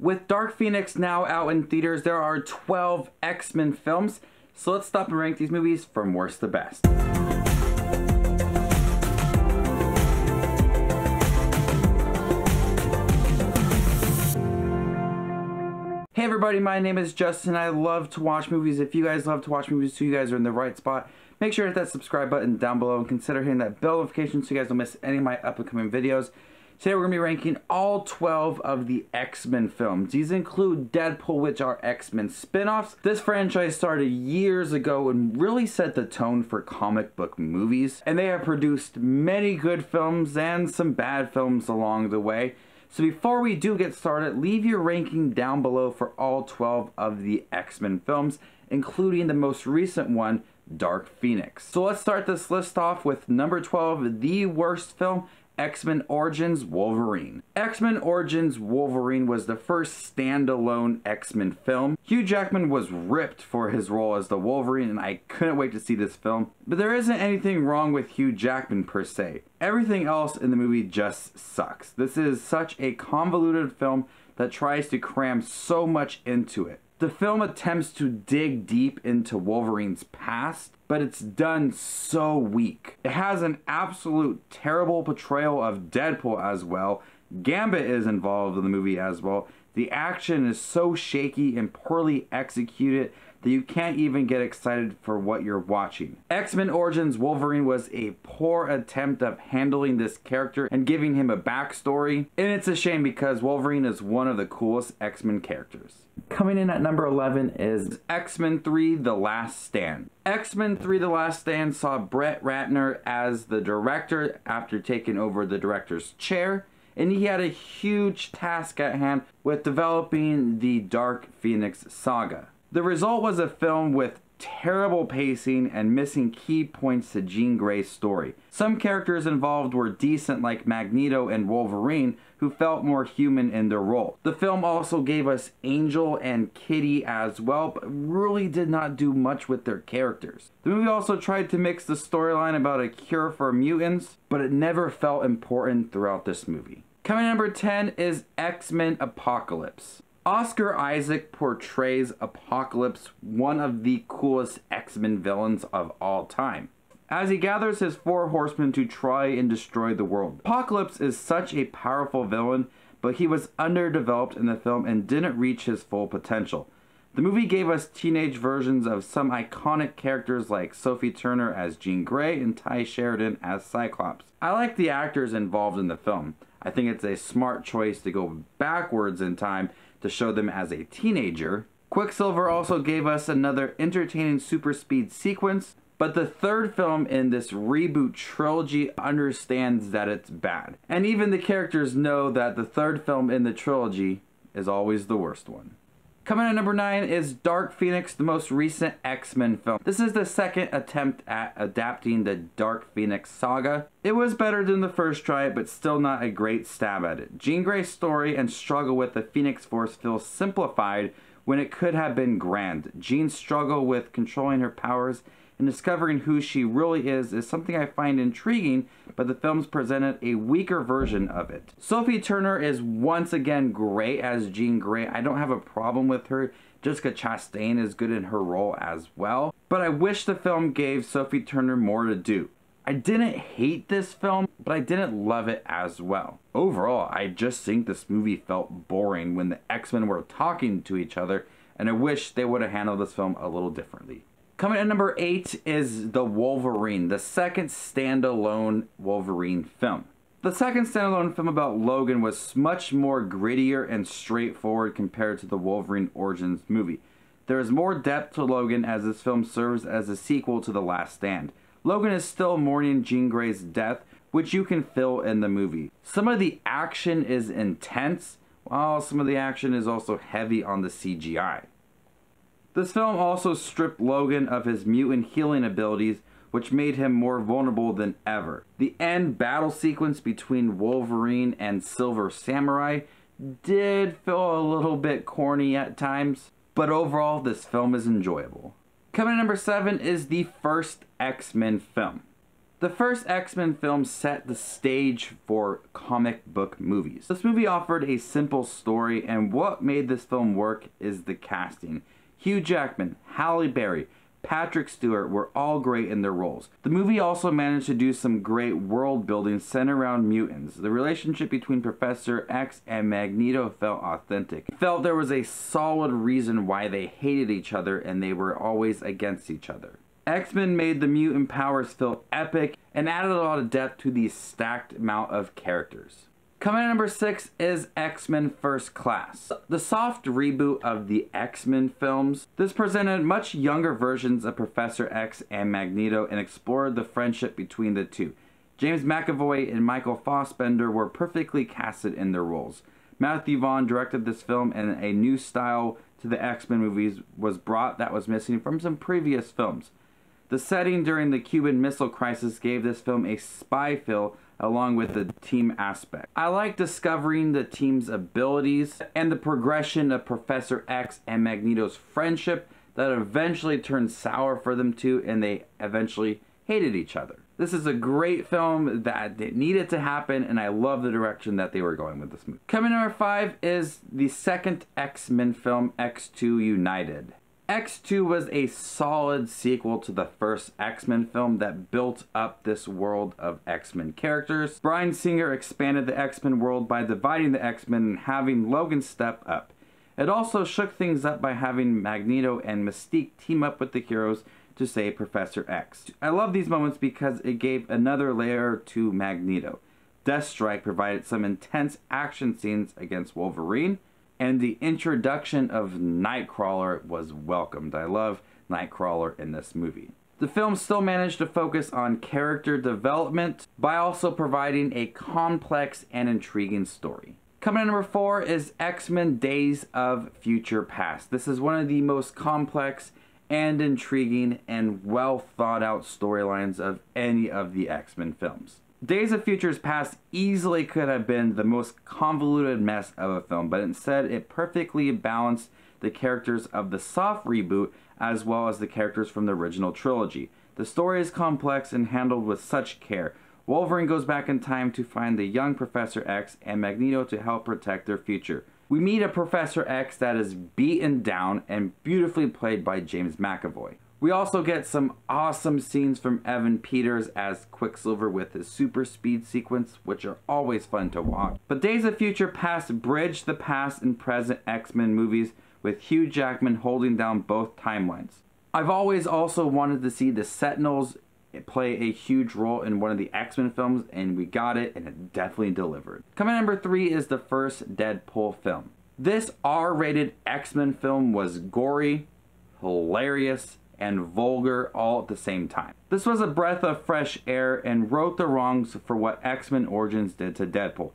With Dark Phoenix now out in theaters, there are 12 X-Men films, so let's stop and rank these movies from worst to best. Hey everybody, my name is Justin. I love to watch movies. If you guys love to watch movies, so you guys are in the right spot. Make sure to hit that subscribe button down below and consider hitting that bell notification so you guys don't miss any of my upcoming videos. Today we're going to be ranking all 12 of the X-Men films. These include Deadpool, which are X-Men spin-offs. This franchise started years ago and really set the tone for comic book movies. And they have produced many good films and some bad films along the way. So before we do get started, leave your ranking down below for all 12 of the X-Men films, including the most recent one, Dark Phoenix. So let's start this list off with number 12, the worst film, X-Men Origins Wolverine. X-Men Origins Wolverine was the first standalone X-Men film. Hugh Jackman was ripped for his role as the Wolverine and I couldn't wait to see this film. But there isn't anything wrong with Hugh Jackman per se. Everything else in the movie just sucks. This is such a convoluted film that tries to cram so much into it. The film attempts to dig deep into Wolverine's past, but it's done so weak. It has an absolute terrible portrayal of Deadpool as well. Gambit is involved in the movie as well. The action is so shaky and poorly executed that you can't even get excited for what you're watching. X-Men Origins Wolverine was a poor attempt of handling this character and giving him a backstory, and it's a shame because Wolverine is one of the coolest X-Men characters. Coming in at number 11 is X-Men 3 The Last Stand. X-Men 3 The Last Stand saw Brett Ratner as the director after taking over the director's chair and he had a huge task at hand with developing the Dark Phoenix saga. The result was a film with terrible pacing and missing key points to Jean Grey's story. Some characters involved were decent like Magneto and Wolverine who felt more human in their role. The film also gave us Angel and Kitty as well, but really did not do much with their characters. The movie also tried to mix the storyline about a cure for mutants, but it never felt important throughout this movie. Coming number 10 is X-Men Apocalypse. Oscar Isaac portrays Apocalypse, one of the coolest X-Men villains of all time. As he gathers his four horsemen to try and destroy the world. Apocalypse is such a powerful villain, but he was underdeveloped in the film and didn't reach his full potential. The movie gave us teenage versions of some iconic characters like Sophie Turner as Jean Grey and Tye Sheridan as Cyclops. I like the actors involved in the film. I think it's a smart choice to go backwards in time to show them as a teenager. Quicksilver also gave us another entertaining super speed sequence, but the third film in this reboot trilogy understands that it's bad. And even the characters know that the third film in the trilogy is always the worst one. Coming in at number 9 is Dark Phoenix, the most recent X-Men film. This is the second attempt at adapting the Dark Phoenix saga. It was better than the first try, but still not a great stab at it. Jean Grey's story and struggle with the Phoenix Force feels simplified when it could have been grand. Jean's struggle with controlling her powers and discovering who she really is is something I find intriguing, but the films presented a weaker version of it. Sophie Turner is once again great as Jean Grey. I don't have a problem with her. Jessica Chastain is good in her role as well, but I wish the film gave Sophie Turner more to do. I didn't hate this film, but I didn't love it as well. Overall, I just think this movie felt boring when the X-Men were talking to each other, and I wish they would have handled this film a little differently. Coming at number 8 is The Wolverine, the second standalone Wolverine film. The second standalone film about Logan was much more grittier and straightforward compared to the Wolverine Origins movie. There is more depth to Logan as this film serves as a sequel to The Last Stand. Logan is still mourning Jean Grey's death, which you can feel in the movie. Some of the action is intense, while some of the action is also heavy on the CGI. This film also stripped Logan of his mutant healing abilities, which made him more vulnerable than ever. The end battle sequence between Wolverine and Silver Samurai did feel a little bit corny at times, but overall, this film is enjoyable. Coming number 7 is the first X-Men film. The first X-Men film set the stage for comic book movies. This movie offered a simple story and what made this film work is the casting. Hugh Jackman, Halle Berry, Patrick Stewart were all great in their roles. The movie also managed to do some great world building centered around mutants. The relationship between Professor X and Magneto felt authentic. It felt there was a solid reason why they hated each other and they were always against each other. X-Men made the mutant powers feel epic and added a lot of depth to the stacked amount of characters. Coming at number six is X-Men First Class. The soft reboot of the X-Men films. This presented much younger versions of Professor X and Magneto and explored the friendship between the two. James McAvoy and Michael Fassbender were perfectly casted in their roles. Matthew Vaughn directed this film and a new style to the X-Men movies was brought that was missing from some previous films. The setting during the Cuban Missile Crisis gave this film a spy feel along with the team aspect. I like discovering the team's abilities and the progression of Professor X and Magneto's friendship that eventually turned sour for them two and they eventually hated each other. This is a great film that needed to happen, and I love the direction that they were going with this movie. Coming number five is the second X Men film, X2 United. X2 was a solid sequel to the first X-Men film that built up this world of X-Men characters. Bryan Singer expanded the X-Men world by dividing the X-Men and having Logan step up. It also shook things up by having Magneto and Mystique team up with the heroes to save Professor X. I love these moments because it gave another layer to Magneto. Deathstrike provided some intense action scenes against Wolverine, and the introduction of Nightcrawler was welcomed. I love Nightcrawler in this movie. The film still managed to focus on character development by also providing a complex and intriguing story. Coming in number four is X-Men Days of Future Past. This is one of the most complex and intriguing and well thought out storylines of any of the X-Men films. Days of Futures Past easily could have been the most convoluted mess of a film, but instead it perfectly balanced the characters of the soft reboot as well as the characters from the original trilogy. The story is complex and handled with such care. Wolverine goes back in time to find the young Professor X and Magneto to help protect their future. We meet a Professor X that is beaten down and beautifully played by James McAvoy. We also get some awesome scenes from Evan Peters as Quicksilver with his super speed sequence, which are always fun to watch. But Days of Future Past bridge the past and present X-Men movies with Hugh Jackman holding down both timelines. I've always also wanted to see the Sentinels play a huge role in one of the X-Men films, and we got it, and it definitely delivered. Coming number three is the first Deadpool film. This R-rated X-Men film was gory, hilarious, and vulgar all at the same time. This was a breath of fresh air and wrote the wrongs for what X-Men Origins did to Deadpool.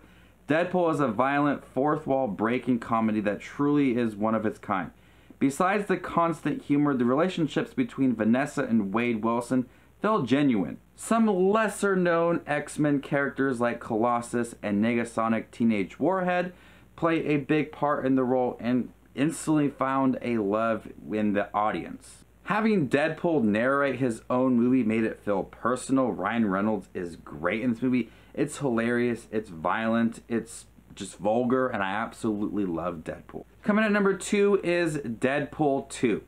Deadpool is a violent, fourth wall breaking comedy that truly is one of its kind. Besides the constant humor, the relationships between Vanessa and Wade Wilson felt genuine. Some lesser known X-Men characters like Colossus and Negasonic Teenage Warhead play a big part in the role and instantly found a love in the audience. Having Deadpool narrate his own movie made it feel personal. Ryan Reynolds is great in this movie. It's hilarious, it's violent, it's just vulgar, and I absolutely love Deadpool. Coming at number two is Deadpool 2.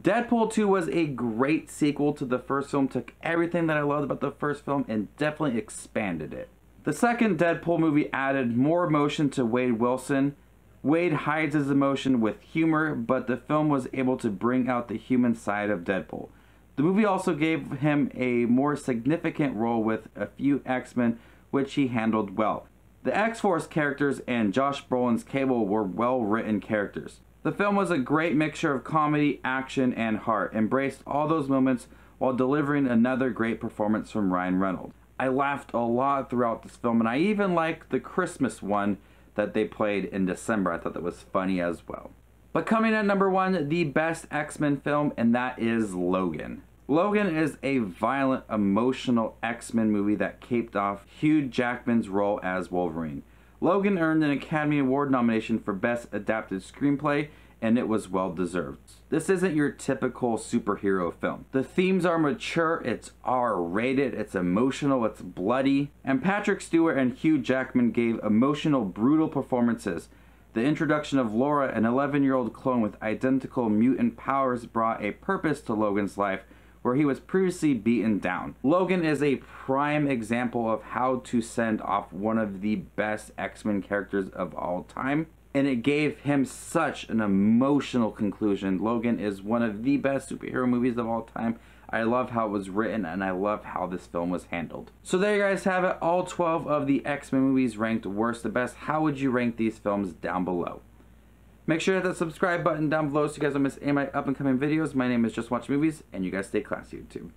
Deadpool 2 was a great sequel to the first film, took everything that I loved about the first film and definitely expanded it. The second Deadpool movie added more emotion to Wade Wilson, Wade hides his emotion with humor, but the film was able to bring out the human side of Deadpool. The movie also gave him a more significant role with a few X Men, which he handled well. The X Force characters and Josh Brolin's Cable were well written characters. The film was a great mixture of comedy, action, and heart, embraced all those moments while delivering another great performance from Ryan Reynolds. I laughed a lot throughout this film, and I even liked the Christmas one that they played in December. I thought that was funny as well. But coming at number one, the best X-Men film, and that is Logan. Logan is a violent, emotional X-Men movie that caped off Hugh Jackman's role as Wolverine. Logan earned an Academy Award nomination for Best Adapted Screenplay, and it was well deserved. This isn't your typical superhero film. The themes are mature, it's R rated, it's emotional, it's bloody, and Patrick Stewart and Hugh Jackman gave emotional, brutal performances. The introduction of Laura, an 11 year old clone with identical mutant powers, brought a purpose to Logan's life where he was previously beaten down. Logan is a prime example of how to send off one of the best X Men characters of all time. And it gave him such an emotional conclusion. Logan is one of the best superhero movies of all time. I love how it was written and I love how this film was handled. So there you guys have it, all 12 of the X-Men movies ranked worst to best. How would you rank these films down below? Make sure to hit that subscribe button down below so you guys don't miss any of my up and coming videos. My name is Just Watch Movies, and you guys stay classy, YouTube.